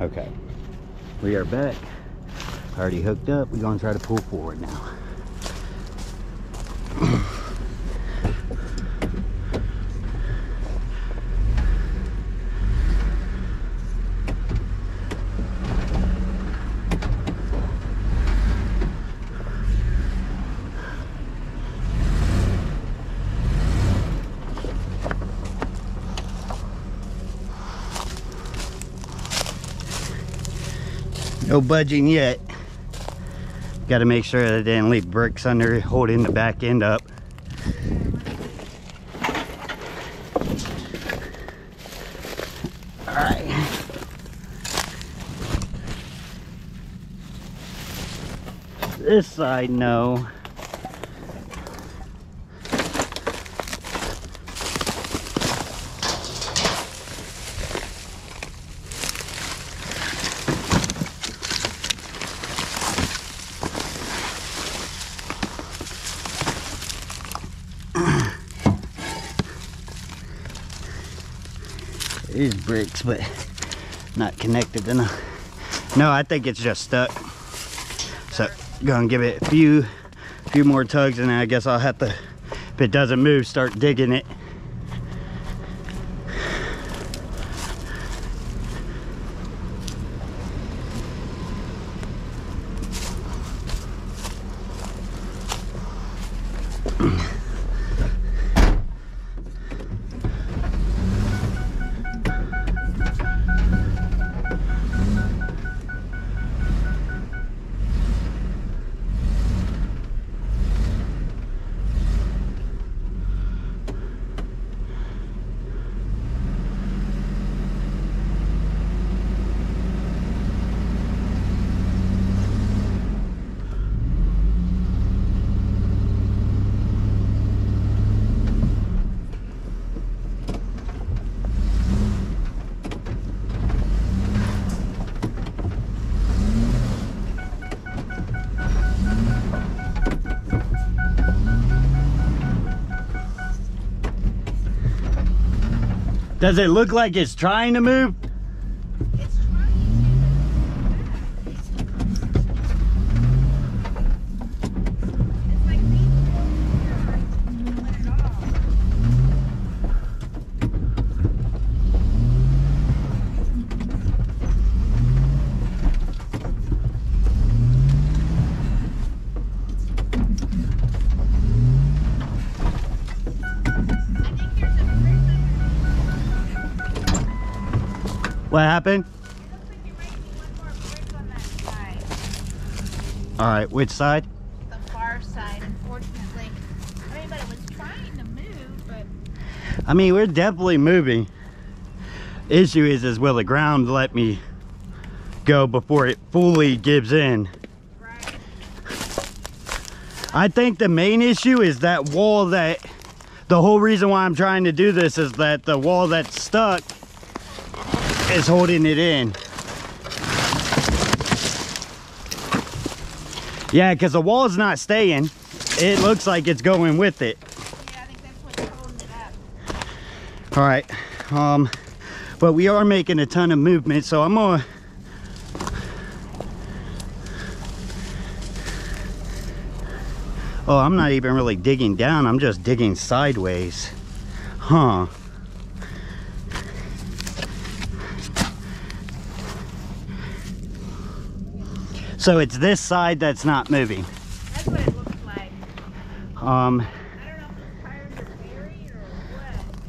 Okay. We are back. Already hooked up. We're gonna try to pull forward now. No budging yet. Got to make sure that I didn't leave bricks under holding the back end up. All right. This side, no. Bricks, but not connected enough. No, I think it's just stuck. So, gonna give it a few, few more tugs, and then I guess I'll have to, if it doesn't move, start digging it. Does it look like it's trying to move? Which side? The far side, unfortunately. I mean, but it was trying to move, but I mean, we're definitely moving. Issue is, is will the ground let me go before it fully gives in? right. I think the main issue is that wall that, the whole reason why I'm trying to do this is that the wall that's stuck is holding it in. Yeah, because the wall's not staying. It looks like it's going with it. Yeah, I think that's what's holding it. All right, um, but we are making a ton of movement, so I'm gonna. Oh, I'm not even really digging down. I'm just digging sideways. Huh. So it's this side that's not moving. That's what it looks like. Um, I don't know if the tires are buried or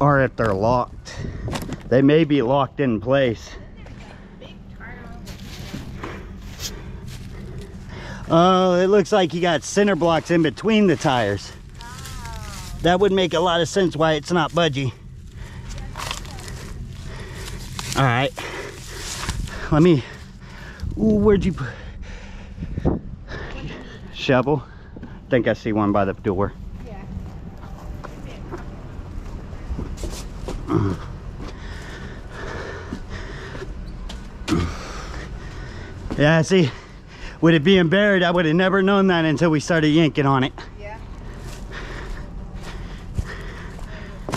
what. or if they're locked. They may be locked in place. There's a big tire over here. Oh, it looks like you got cinder blocks in between the tires. Oh. That would make a lot of sense why it's not budgy. All right. Let me, Ooh, where'd you put? Shovel. I think I see one by the door. Yeah. Yeah, see, with it being buried, I would have never known that until we started yanking on it. Yeah. I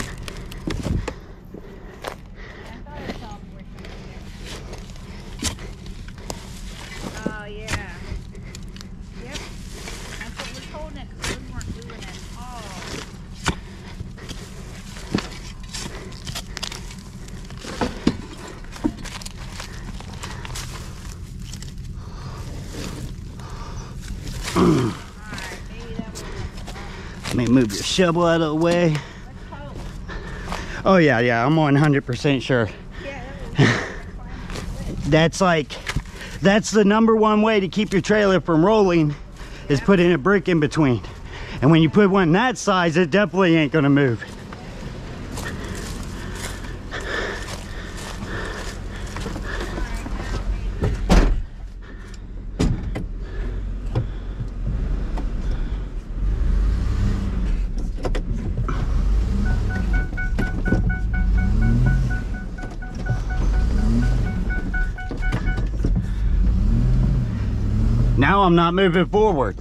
thought I saw brick right there. Alright, maybe that was Let me move your shovel out of the way. Oh yeah, yeah, I'm 100% sure. Yeah, that was That's like, that's the number one way to keep your trailer from rolling is putting a brick in between. And when you put one that size, it definitely ain't gonna move. I'm not moving forward.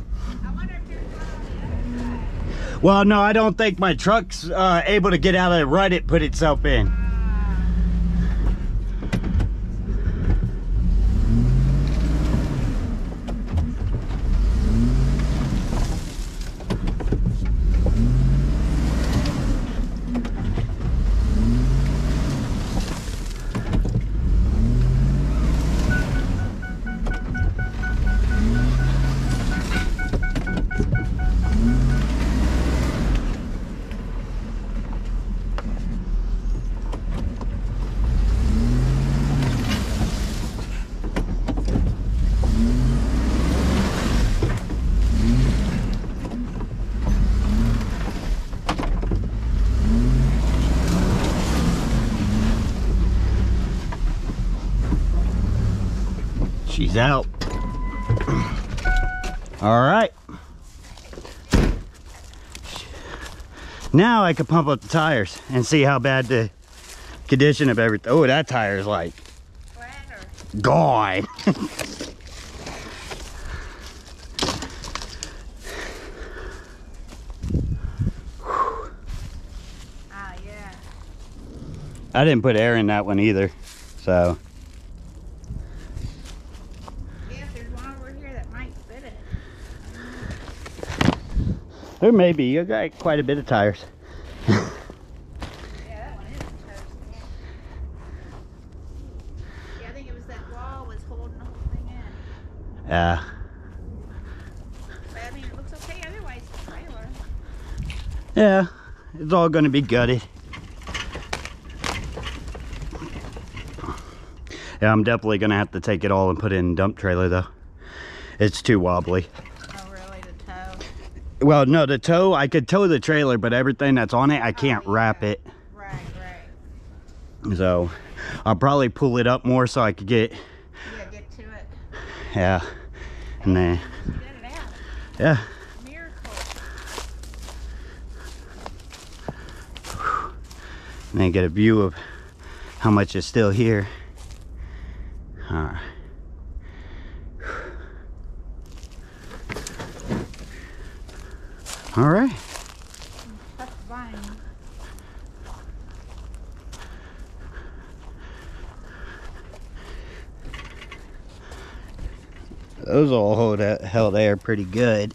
Well, no, I don't think my truck's uh, able to get out of the rut it put itself in. I could pump up the tires and see how bad the condition of everything. Oh, that tire is like gone. Ah, yeah. I didn't put air in that one either. So, Yeah, there's one over here that might fit it. there may be. You got quite a bit of tires. Yeah, that one is toast. Yeah, I think it was that wall was holding the whole thing in. Yeah. But I mean, it looks okay otherwise trailer. Yeah. It's all going to be gutted. Yeah, I'm definitely going to have to take it all and put it in dump trailer though. It's too wobbly. Oh, really? The tow? Well, no, the tow, I could tow the trailer, but everything that's on it, I oh, can't yeah. wrap it. Right, right. So I'll probably pull it up more so I could get, Yeah, get to it. yeah. And out. yeah. And then get a view of how much is still here. All right. All right. Those all hold uh, held air pretty good.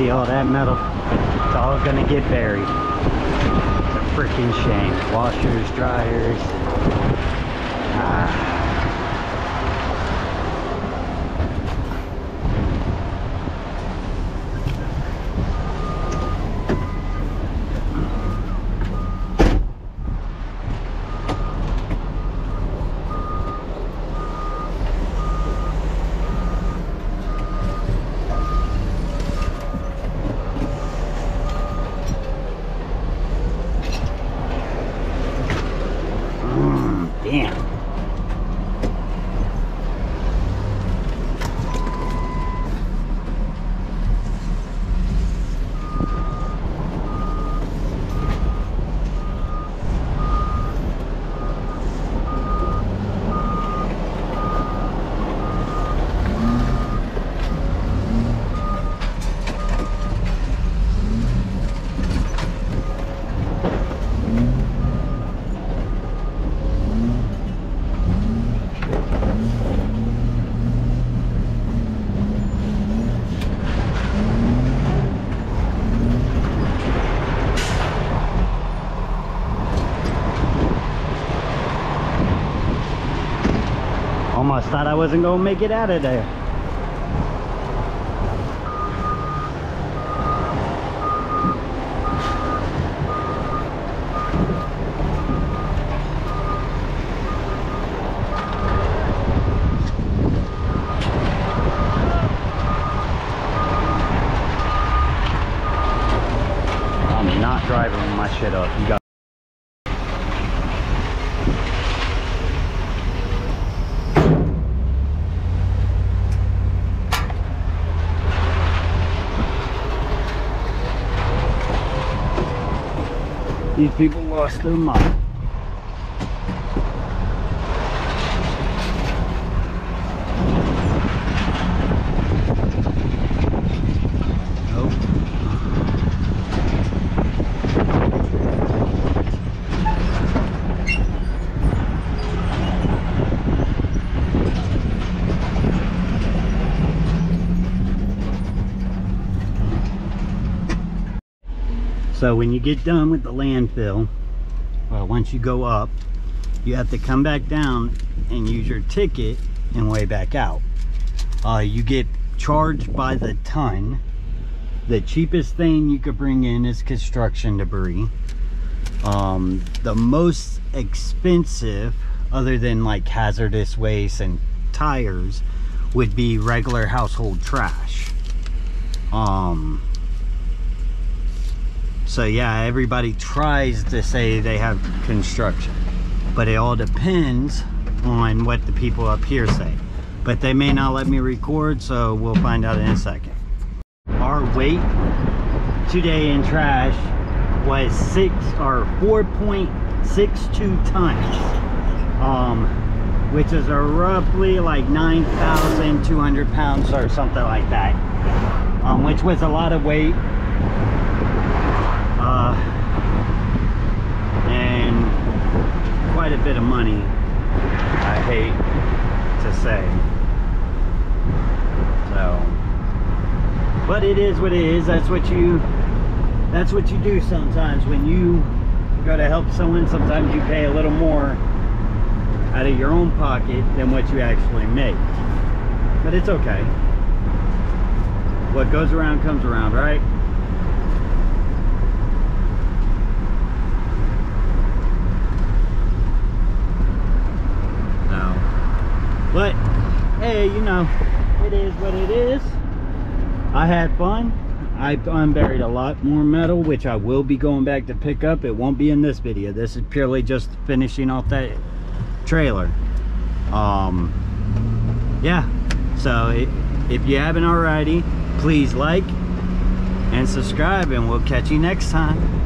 See all that metal? It's all gonna get buried. It's a freaking shame. Washers, dryers. Almost thought I wasn't gonna make it out of there. I'm not driving my shit up. You got These So when you get done with the landfill, once you go up, you have to come back down and use your ticket and weigh back out. Uh, you get charged by the ton. The cheapest thing you could bring in is construction debris. Um, the most expensive, other than like hazardous waste and tires, would be regular household trash. Um, so yeah, everybody tries to say they have construction, but it all depends on what the people up here say. But they may not let me record, so we'll find out in a second. Our weight today in trash was six or 4.62 tons, um, which is a roughly like 9,200 pounds or something like that, um, which was a lot of weight. Uh, and quite a bit of money, I hate to say. So, but it is what it is. That's what you, that's what you do sometimes when you go to help someone, sometimes you pay a little more out of your own pocket than what you actually make. But it's okay. What goes around comes around, right? No. But, hey, you know, it is what it is. I had fun. I unburied a lot more metal, which I will be going back to pick up. It won't be in this video. This is purely just finishing off that trailer. Um, yeah. So if you haven't already, please like and subscribe, and we'll catch you next time.